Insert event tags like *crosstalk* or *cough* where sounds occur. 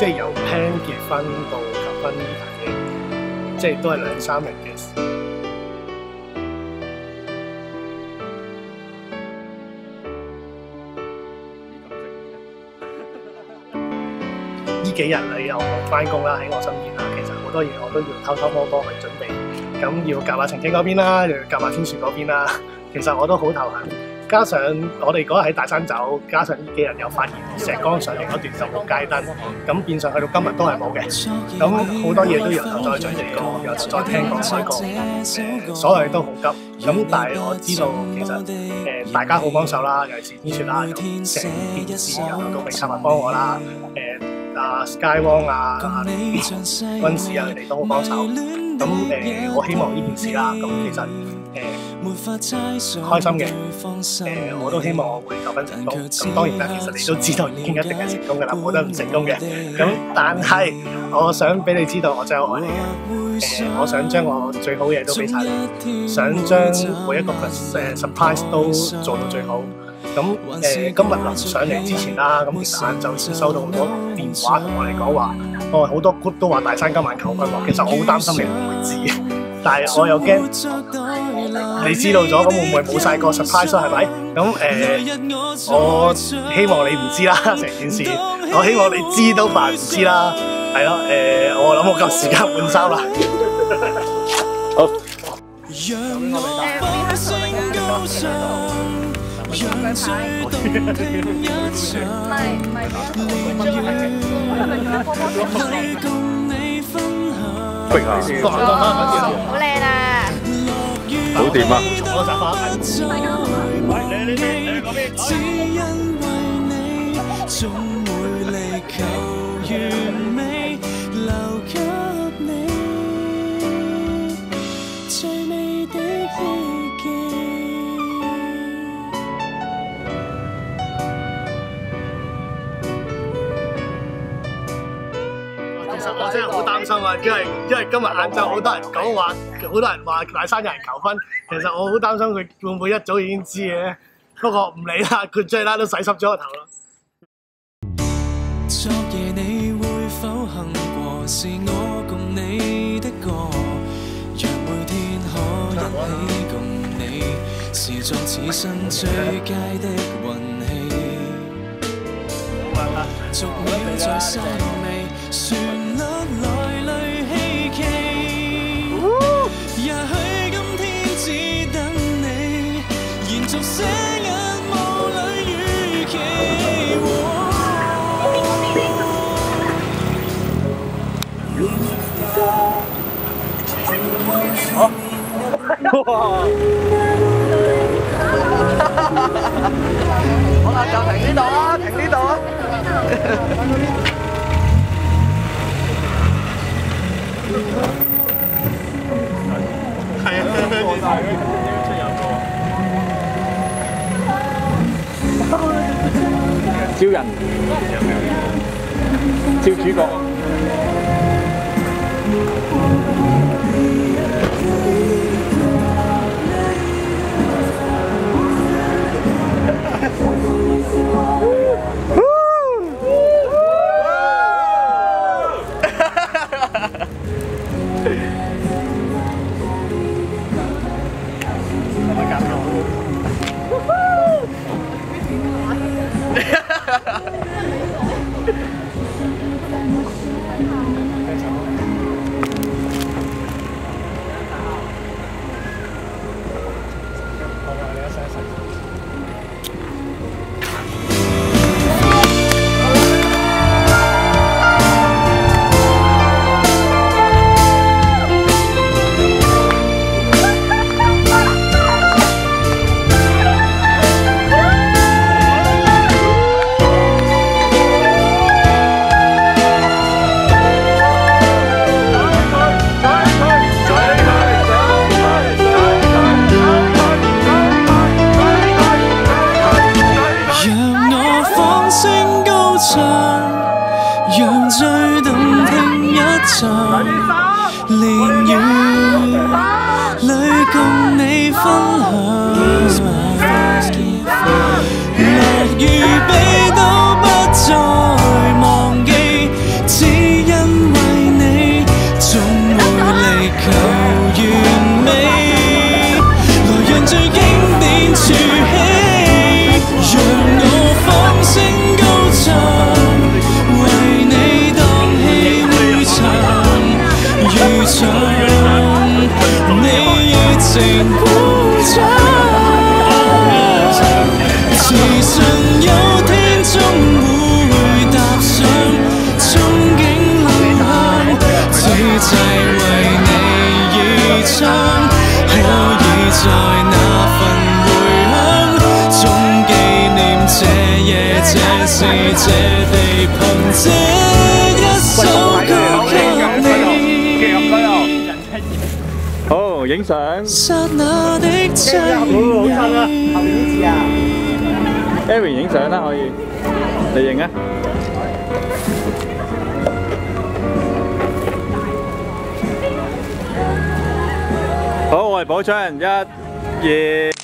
即係由 plan 結婚到求婚呢壇嘢，即係都係兩三日嘅事。呢幾日你又翻工啦，喺我身邊啦，其實好多嘢我都要偷偷摸摸去準備，咁要夾下晴晴嗰邊啦，又要夾下天樹嗰邊啦，其實我都好頭痕。加上我哋嗰日喺大山走，加上呢幾日又發現石崗上嚟嗰段就冇街燈，咁變相去到今日都係冇嘅。咁好多嘢都由頭再準備過，由頭再聽過開過，誒、所有嘢都好急。咁但係我知道其實誒、大家好幫手啦，尤其是天雪啦，咁成件事由頭到尾策劃幫我啦，誒、Sky Wong 啊、阿温士啊，佢哋都好幫手。咁誒、我希望呢件事啦，咁其實誒、開心嘅，誒、我都希望我會求婚成功。咁當然啦，其實你都知道已經一定係成功嘅啦，冇得唔成功嘅。咁但係我想俾你知道，我真係愛你嘅。誒、我想將我最好嘅嘢都俾晒你，想將每一個誒 surprise 都做到最好。咁誒、今日臨上嚟之前啦，咁其實晏晝先收到好多電話同我哋講話，哦好多 group 都話大山今晚求婚喎。其實我好擔心你唔會知，但係我又驚 *laughs* 你知道咗，咁會唔會冇晒個 surprise 係咪？咁誒、我希望你唔知啦，成件事，我希望你知都扮唔知啦，係咯，誒、我諗我夠時間換衫啦。好。讓我放聲高唱，讓最動聽一場，來共你分享。逼下，好靚啊！好掂啊！我摘花只因為你，總會力求擔心啊，因為因為今日晏晝好多人講話，好多人話大山有人求婚，其實我好擔心佢會唔會一早已經知嘅。不過唔理啦，佢最拉都洗濕咗個頭啦。昨夜你會否行過？是我共你的歌，若每天可一起共你，是作此生最佳的運氣。逐秒在細味，旋律來好啦，就停呢度啦，停呢度啦。招人，招主角。让最动听一场连雨里共你分享。這時這地，憑這一首歌給你。好，影相。剎那的際遇。Aaron 影相啦，可以。你影啊。好，我係寶昌，一、二。